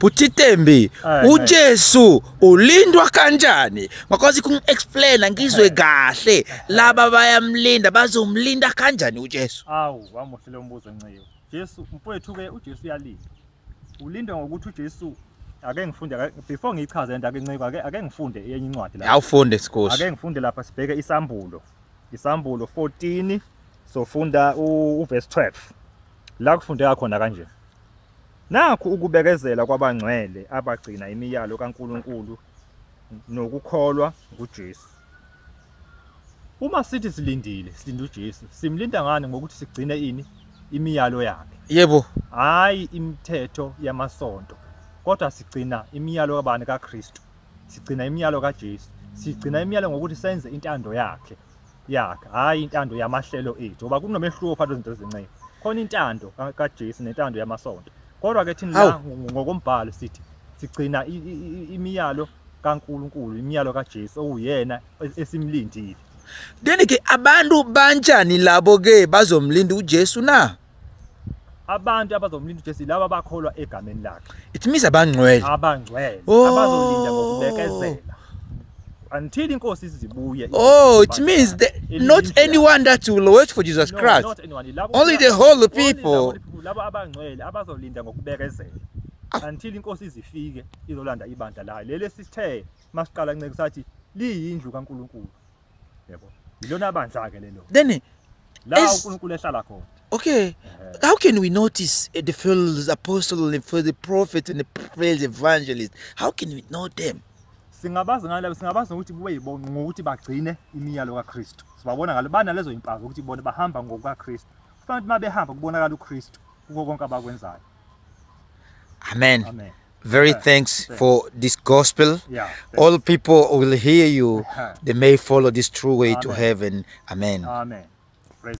Buthitembi Aye, uJesu ulindwa kanjani? Ngakwazi ukungiexplaina ngizwe kahle. Laba bayamlinda bazomlinda kanjani uJesu? Awu wamuhle lo mbuzo nciyo Jesu mfowethu ke uJesu uyalinda ulindwa ngokuthi uJesu ake ngifunde ake- before ngiyichaze lento ake nciko ake ake ngifunde enye incwadi la awufunde sikosi. Ake ngifunde lapha sibheke isambulo. Isambulo 14 sofunda u- uverse 12 la kufundeka khona kanje. Nakhu ukubekezela kwabangcwele abagcina imiyalo kaNkuluNkulu nokukholwa kuJesu uma sithi silindile silinde uJesu simlinda ngani ngokuthi sigcine ini? Imiyalo yakhe. Yebo. Hayi imithetho yamasonto kodwa sigcina imiyalo kabani kaKristu? Sigcina imiyalo kaJesu sigcina imiyalo ngokuthi senze intando yakhe yakhe hayi intando yamahlelo ethu ngoba kunomehluko phakathi kwezinto ezincane. Khona intando ka- kaJesu nentando yamasonto. Kodwa ke thina la ngokombhalo sithi sigcina imiyalo kaNkuluNkulu imiyalo kaJesu okuyena es- esimlindile. Then ke abantu banjani labo ke bazomlinda uJesu na? Abantu abazomlinda uJesu laba abakholwa egameni lakhe. It means abangcwele. Abangcwele. Oh. abazolinda ngokubekezela. Until inkosi izibuye oh it means that not anyone that will wait for Jesus No, Christ. not anyone. Only the the people. labo abangcwele abazolinda ngokubekezela. Ah. until inkosi izifike izolanda ibandla layo. Leli sithe masiqala nceke sathi liyindlu kaNkuluNkulu. Yebo. Yilona bandla ke lelo. Then la uNkulunkulu ehlala khona. Okay. How can we notice uh, the false apostle and the prophet and the false evangelist? How can we know them singabazi ngalo singabazi ngokuthi kube ngokuthi bagcine imiyalo kaKristu. Sibabona ngalo banalezo impazo ukuthi bona bahamba ngokukaKristu kufanele ukuthi mabehamba kubonakala uKristu kuko konke abakwenzayo. Amen. Amen. Very Yeah, thanks thanks. for this gospel. Yeah all people will hear you. Uh-huh. they may follow this true way to heaven. Amen. Amen